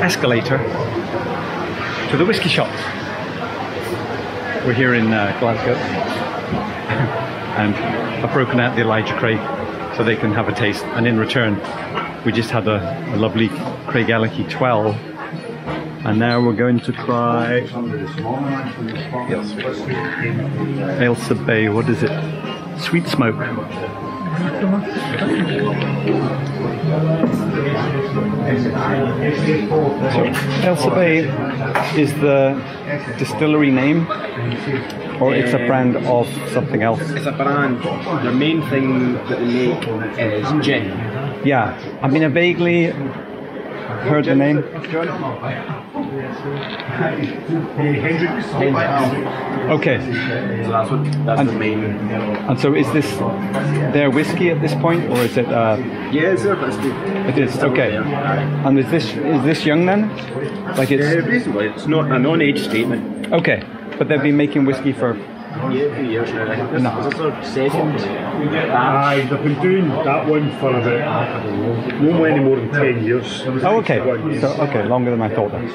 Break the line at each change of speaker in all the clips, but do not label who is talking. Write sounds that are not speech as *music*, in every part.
escalator to the whiskey shop. We're here in uh, Glasgow, *laughs* and I've broken out the Elijah Craig so they can have a taste. And in return, we just had a, a lovely Craigellachie 12 and now we're going to try Ailsa Bay. What is it? Sweet smoke. Bay is the distillery name, or it's a brand of something else.
It's a brand. The main thing that they make is gin.
Yeah, I mean, I vaguely heard the name. Okay,
So that's what that's the main.
and so is this their whiskey at this point, or is it? Uh,
Yeah, it's their whiskey.
it is okay. And is this is this young then? Like it's
basically, it's not a non-age statement.
okay, but they've been making whiskey for
Yeah, few years now. I think this
No.
is this their second batch.
Aye, they've been doing that one for about no any more than ten years.
oh okay, so okay, longer than I thought. Then.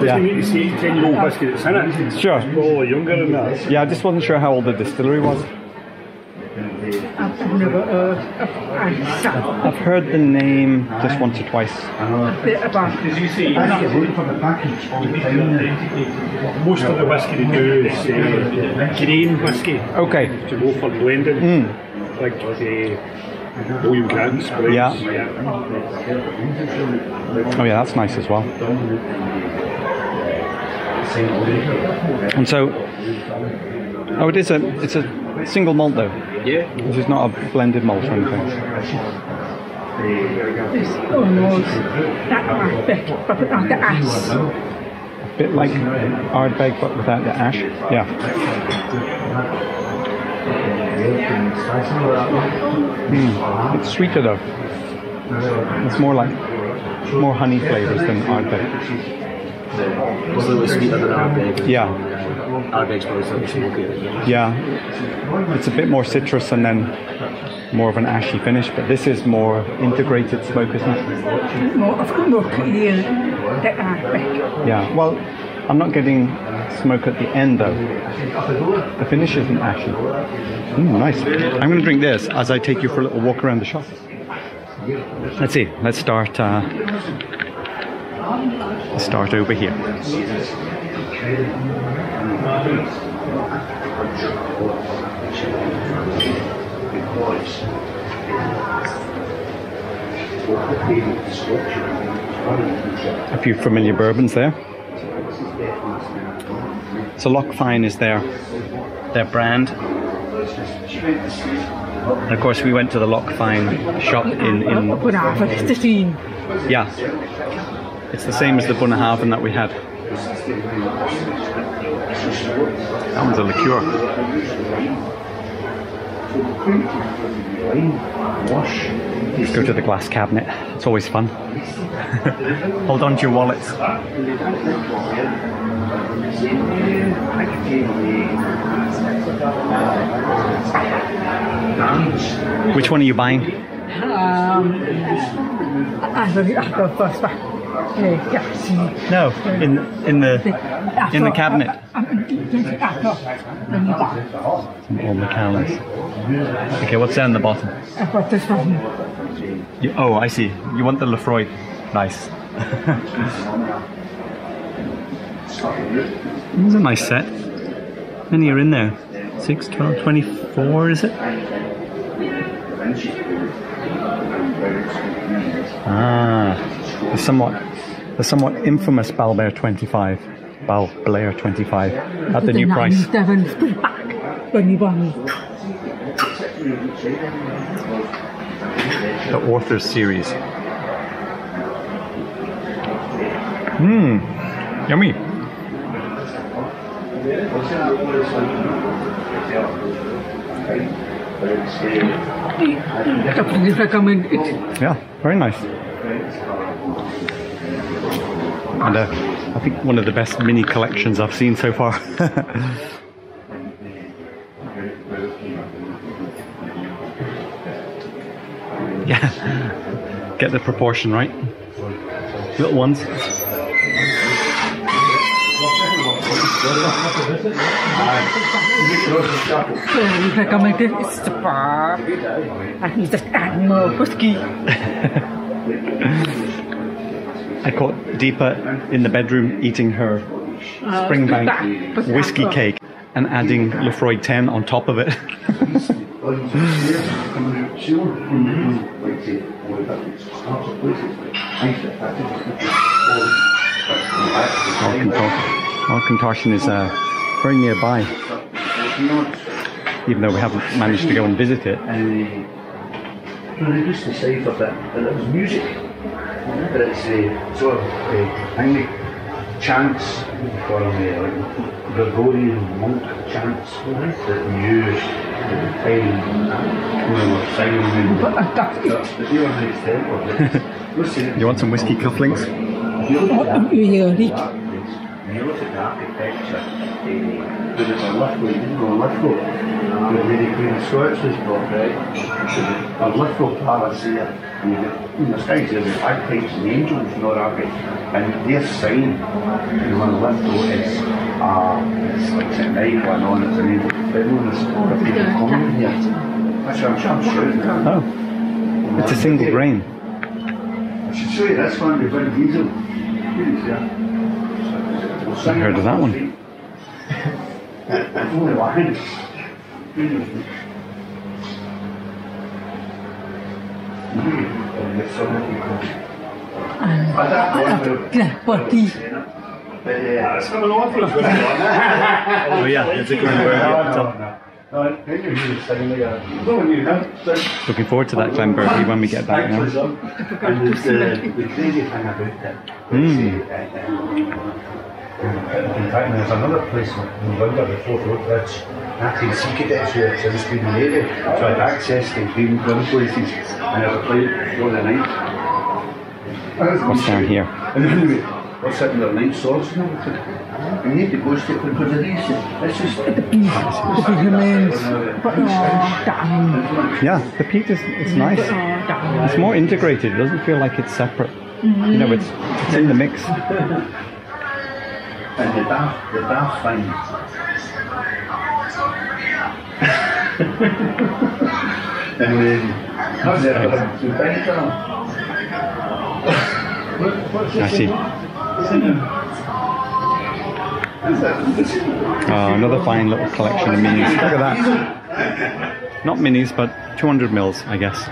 Doesn't
Yeah.
to say ten year old oh. whiskey that's in it.
Sure.
It's probably younger than that.
Yeah, I just wasn't sure how old the distillery was.
I've never heard of
I've heard the name just once or twice.
A bit about
Most of the whiskey they do is uh, grain whiskey
Okay,
to go for blending. Like uh, William Grant's blends.
Yeah. oh yeah, that's nice as well. And so, oh, it is a it's a single malt though.
Yeah.
This is not a blended malt or anything.
this almost that aspect, but without the ash.
A bit like Ardbeg, but without the ash. Yeah. Mm, it's sweeter though. It's more like more honey flavors than Ardbeg.
A little sweeter than Ardbeg.
Yeah,
Ardbeg's probably slightly smokier.
yeah. It's a bit more citrus and then more of an ashy finish, but this is more integrated smoke, isn't it?
More of smoke in.
Yeah. Well, I'm not getting smoke at the end though. The finish isn't ashy. Mm, nice. I'm going to drink this as I take you for a little walk around the shop. Let's see. Let's start. Uh, let's start over here. A few familiar bourbons there. So Loch Fyne is their their brand. And of course, we went to the Loch Fyne shop in in
But I've the scene.
yeah. It's the same as the Bunnahabhain that we had. That one's a liqueur. Let's go to the glass cabinet. It's always fun. *laughs* Hold on to your wallets. Which one are you buying?
Um, I don't I go first one. Yeah, yeah, see.
No, in in the in the cabinet. Some old Macallans. Okay, what's down the bottom?
I got this one.
You, oh, I see. You want the Laphroaig. Nice. *laughs* It's a nice set. How many are in there? 6, 12, 24, is it? Ah, the somewhat, the somewhat infamous Balblair 25. Bal Blair 25 at the new price.
Back. When you want
The Authors series. Mmm, yummy.
recommend it.
Yeah, very nice. And uh, I think one of the best mini collections I've seen so far. *laughs*
Yeah. Get the proportion right. Little ones.
So you can come like this, it's the bar. And you *laughs*
I caught Deepa in the bedroom eating her Springbank whiskey cake and adding Laphroaig 10 on top of it. *laughs* Auchentoshan is uh, very nearby, even though we haven't managed to go and visit it.
and uh, they just deciphered that, that it was music. But it's a sort of uh, English chants from uh, like Gregorian monk chants that we use at the time when we were singing.
But
And
that's
that's the deal next time.
You want some whiskey cufflinks?
if you look at when you look at the architecture, there was a Lithgow, you didn't know Lithgow, the Lady Queen of Scots was brought right. A Lithgow Palace here, and you get, in the skies there, the bagpipes and angels and all that, right? and their sign, you know, on Lithgow is, uh, it's like St. Michael and on, it's an angel fiddle, and it's the people coming here. What I'm sure, I'm sure. it's that.
Oh, it's a single grain.
I should show you this one, the Vin Diesel. Please, yeah.
I heard of that one. *laughs*
That's only one.
yeah, but the
That's coming on for us. Good
Oh yeah, it's a Glenberg at. Looking forward to that Glen Glenburgie when we get back now.
And uh, the crazy thing about it.
Mm.
In fact, there's another place in London, the Forth Road Bridge, 1960 that's where it's in Sweden Navy, so I'd access to green gun places, and I would play for the night.
What's down here?
And anyway, we're sitting there night swords and everything. We need to go straight because of these. It's just.
the piece, the big remains. But.
Yeah, the peat is it's nice. It's more integrated. It doesn't feel like it's separate. You know, it's it's in the mix. *laughs*
And the daft, the daft thing. *laughs* and then, how's that? The thing,
I see. Oh, another fine little collection of minis. Look at that. Not minis, but 200 mils, I guess.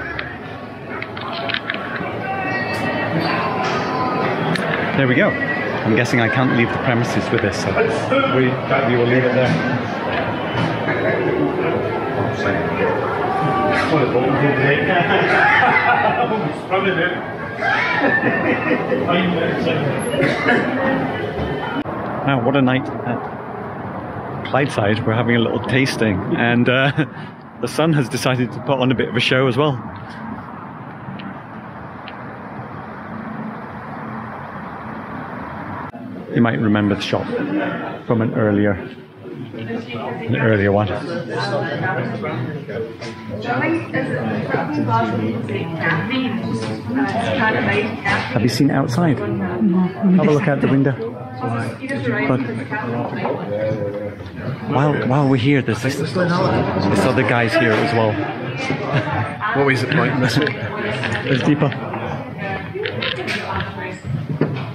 There we go. I'm guessing I can't leave the premises with this, so we, we will leave it there.
Running it. Five minutes in.
Wow, what a night at Clydeside. We're having a little tasting, and uh, *laughs* the sun has decided to put on a bit of a show as well. You might remember the shop from an earlier, an earlier one. Have you seen outside? Have a look out the window. But while while we're here, there's this, this other guys here as well.
What was it like this week?
There's Deepa.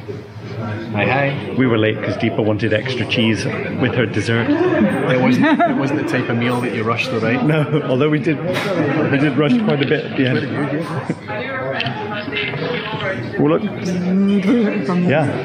Hi, hi.
We were late because Deepa wanted extra cheese with her dessert.
It wasn't. It wasn't the type of meal that you rush through, right?
No, although we did, we did rush quite a bit at the end. Oh look, yeah.